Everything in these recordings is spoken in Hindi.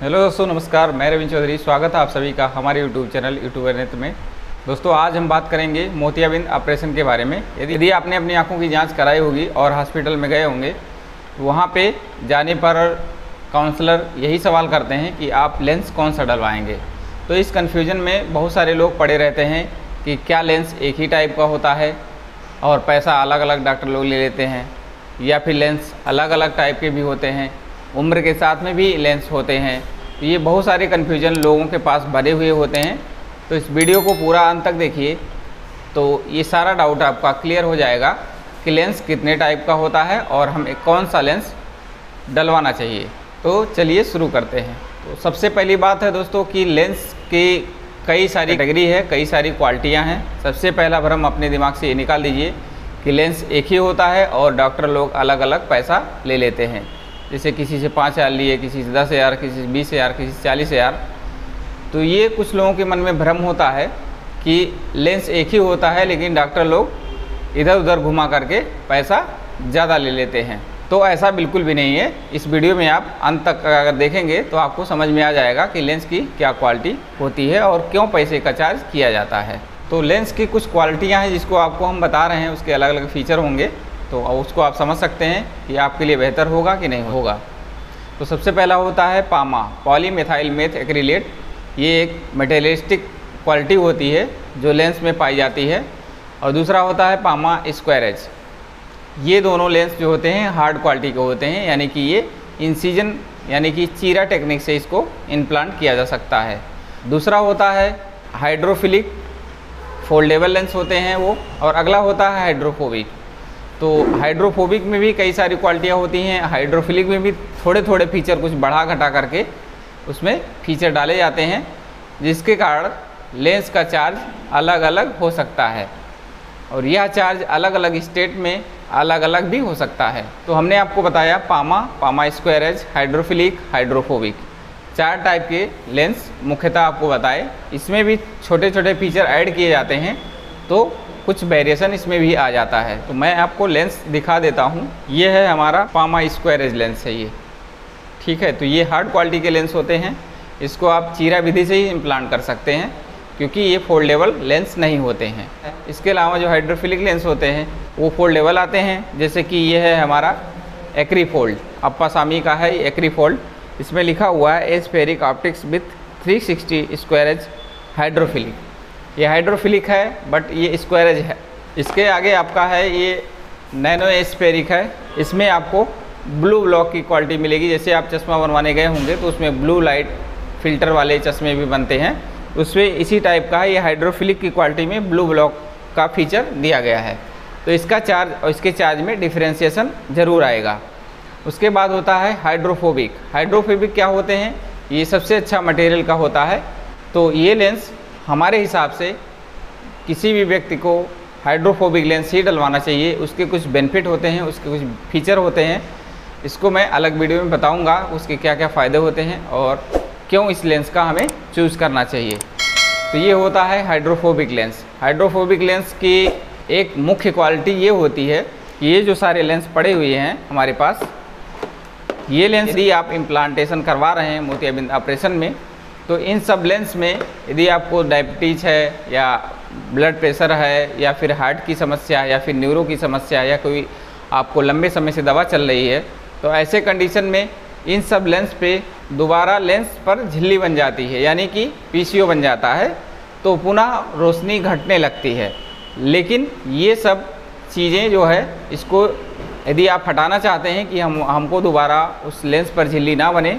हेलो दोस्तों, नमस्कार। मैं रविंद्र चौधरी, स्वागत है आप सभी का हमारे यूट्यूब चैनल यूट्यूबर नेत्र में। दोस्तों, आज हम बात करेंगे मोतियाबिंद ऑपरेशन के बारे में। यदि यदि आपने अपनी आँखों की जाँच कराई होगी और हॉस्पिटल में गए होंगे तो वहाँ पे जाने पर काउंसलर यही सवाल करते हैं कि आप लेंस कौन सा डलवाएँगे? तो इस कन्फ्यूज़न में बहुत सारे लोग पड़े रहते हैं कि क्या लेंस एक ही टाइप का होता है और पैसा अलग अलग डॉक्टर लोग ले लेते हैं, या फिर लेंस अलग अलग टाइप के भी होते हैं। उम्र के साथ में भी लेंस होते हैं। तो ये बहुत सारे कन्फ्यूज़न लोगों के पास भरे हुए होते हैं। तो इस वीडियो को पूरा अंत तक देखिए। तो ये सारा डाउट आपका क्लियर हो जाएगा कि लेंस कितने टाइप का होता है और हमें कौन सा लेंस डलवाना चाहिए। तो चलिए शुरू करते हैं। तो सबसे पहली बात है दोस्तों कि लेंस की कई सारी कैटेगरी है, कई सारी क्वालिटियाँ हैं। सबसे पहला भ्रम अपने दिमाग से ये निकाल दीजिए कि लेंस एक ही होता है और डॉक्टर लोग अलग अलग पैसा ले लेते हैं। जैसे किसी से पाँच हज़ार लिए, किसी से दस हज़ार, किसी से बीस हज़ार, किसी से चालीस हज़ार तो ये कुछ लोगों के मन में भ्रम होता है कि लेंस एक ही होता है, लेकिन डॉक्टर लोग इधर उधर घुमा करके पैसा ज़्यादा ले लेते हैं। तो ऐसा बिल्कुल भी नहीं है। इस वीडियो में आप अंत तक अगर देखेंगे तो आपको समझ में आ जाएगा कि लेंस की क्या क्वालिटी होती है और क्यों पैसे का चार्ज किया जाता है। तो लेंस की कुछ क्वालिटियाँ हैं, जिसको आपको हम बता रहे हैं, उसके अलग अलग फ़ीचर होंगे। तो उसको आप समझ सकते हैं कि आपके लिए बेहतर होगा कि नहीं होगा। तो सबसे पहला होता है पामा, पॉलीमेथाइल मेथ एक्रिलेट। ये एक मेटेलिस्टिक क्वालिटी होती है जो लेंस में पाई जाती है। और दूसरा होता है पामा स्क्वायरेज ये दोनों लेंस जो होते हैं, हार्ड क्वालिटी के होते हैं, यानी कि ये इंसीजन यानी कि चीरा टेक्निक से इसको इम्प्लांट किया जा सकता है। दूसरा होता है हाइड्रोफिलिक फोल्डेबल लेंस होते हैं वो। और अगला होता है हाइड्रोफोबिक तो हाइड्रोफोबिक में भी कई सारी क्वालिटियाँ होती हैं, हाइड्रोफिलिक में भी थोड़े थोड़े फीचर कुछ बढ़ा घटा करके उसमें फीचर डाले जाते हैं, जिसके कारण लेंस का चार्ज अलग अलग हो सकता है और यह चार्ज अलग अलग स्टेट में अलग अलग भी हो सकता है। तो हमने आपको बताया पामा पामा स्क्वायरेज हाइड्रोफिलिक, हाइड्रोफोबिक, चार टाइप के लेंस मुख्यतः आपको बताए। इसमें भी छोटे छोटे फीचर ऐड किए जाते हैं तो कुछ वेरिएशन इसमें भी आ जाता है। तो मैं आपको लेंस दिखा देता हूँ। ये है हमारा पामा स्क्वायरेज लेंस है ये। ठीक है तो ये हार्ड क्वालिटी के लेंस होते हैं। इसको आप चीरा विधि से ही इम्प्लांट कर सकते हैं, क्योंकि ये फोल्डेबल लेंस नहीं होते हैं। इसके अलावा जो हाइड्रोफिलिक लेंस होते हैं, वो फोल्डेबल आते हैं। जैसे कि ये है हमारा एक्री फोल्ड अप्पा सामी का है एक्री फोल्ड इसमें लिखा हुआ है aspheric optics with 360 square edge hydrophilic ये हाइड्रोफिलिक है बट ये स्क्वायरेज है। इसके आगे आपका है, ये नैनो एस्फेरिक है। इसमें आपको ब्लू ब्लॉक की क्वालिटी मिलेगी। जैसे आप चश्मा बनवाने गए होंगे तो उसमें ब्लू लाइट फ़िल्टर वाले चश्मे भी बनते हैं। उसमें इसी टाइप का है ये हाइड्रोफिलिक की क्वालिटी में ब्लू ब्लॉक का फीचर दिया गया है। तो इसका चार्ज और इसके चार्ज में डिफ्रेंशिएशन ज़रूर आएगा। उसके बाद होता है हाइड्रोफोबिक हाइड्रोफोबिक क्या होते हैं? ये सबसे अच्छा मटेरियल का होता है। तो ये लेंस हमारे हिसाब से किसी भी व्यक्ति को हाइड्रोफोबिक लेंस ही डलवाना चाहिए। उसके कुछ बेनिफिट होते हैं, उसके कुछ फीचर होते हैं। इसको मैं अलग वीडियो में बताऊँगा, उसके क्या क्या फ़ायदे होते हैं और क्यों इस लेंस का हमें चूज़ करना चाहिए। तो ये होता है हाइड्रोफोबिक लेंस हाइड्रोफोबिक लेंस की एक मुख्य क्वालिटी ये होती है ये जो सारे लेंस पड़े हुए हैं हमारे पास, ये लेंस यदि आप इम्प्लांटेशन करवा रहे हैं मोतियाबिंद ऑपरेशन में। तो इन सब लेंस में यदि आपको डायबिटीज़ है या ब्लड प्रेशर है या फिर हार्ट की समस्या या फिर न्यूरो की समस्या या कोई आपको लंबे समय से दवा चल रही है तो ऐसे कंडीशन में इन सब लेंस पे दोबारा लेंस पर झिल्ली बन जाती है, यानी कि पीसीओ बन जाता है तो पुनः रोशनी घटने लगती है। लेकिन ये सब चीज़ें जो है, इसको यदि आप हटाना चाहते हैं कि हम, हमको दोबारा उस लेंस पर झिल्ली ना बने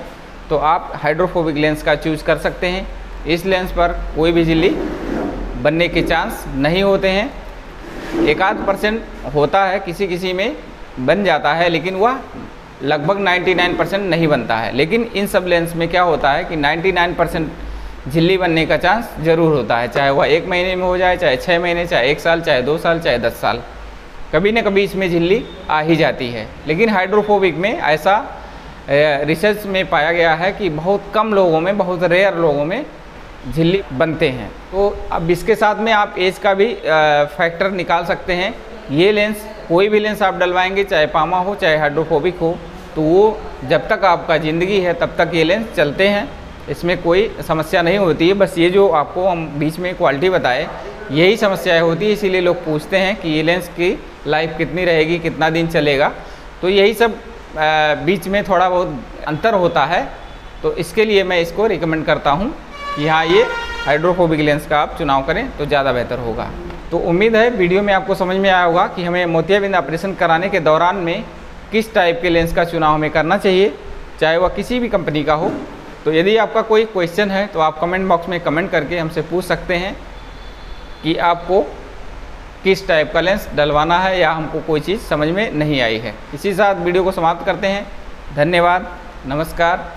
तो आप हाइड्रोफोबिक लेंस का चूज़ कर सकते हैं। इस लेंस पर कोई भी झिल्ली बनने के चांस नहीं होते हैं। एक आध परसेंट होता है किसी किसी में बन जाता है, लेकिन वह लगभग 99 परसेंट नहीं बनता है। लेकिन इन सब लेंस में क्या होता है कि 99 परसेंट झिल्ली बनने का चांस ज़रूर होता है। चाहे वह एक महीने में हो जाए, चाहे छः महीने, चाहे एक साल, चाहे दो साल, चाहे दस साल। कभी न कभी इसमें झिल्ली आ ही जाती है। लेकिन हाइड्रोफोबिक में ऐसा रिसर्च में पाया गया है कि बहुत कम लोगों में, बहुत रेयर लोगों में झिल्ली बनते हैं। तो अब इसके साथ में आप एज का भी फैक्टर निकाल सकते हैं। ये लेंस कोई भी लेंस आप डलवाएँगे, चाहे पामा हो, चाहे हाइड्रोफोबिक हो तो वो जब तक आपका ज़िंदगी है, तब तक ये लेंस चलते हैं। इसमें कोई समस्या नहीं होती है। बस ये जो आपको हम बीच में क्वालिटी बताए, यही समस्याएँ होती है। इसीलिए लोग पूछते हैं कि ये लेंस की लाइफ कितनी रहेगी, कितना दिन चलेगा। तो यही सब बीच में थोड़ा बहुत अंतर होता है तो इसके लिए मैं इसको रिकमेंड करता हूँ कि हाँ ये हाइड्रोफोबिक लेंस का आप चुनाव करें तो ज़्यादा बेहतर होगा। तो उम्मीद है वीडियो में आपको समझ में आया होगा कि हमें मोतियाबिंद ऑपरेशन कराने के दौरान में किस टाइप के लेंस का चुनाव हमें करना चाहिए, चाहे वह किसी भी कंपनी का हो। तो यदि आपका कोई क्वेश्चन है तो आप कमेंट बॉक्स में कमेंट करके हमसे पूछ सकते हैं कि आपको किस टाइप का लेंस डलवाना है या हमको कोई चीज़ समझ में नहीं आई है। इसी साथ वीडियो को समाप्त करते हैं। धन्यवाद। नमस्कार।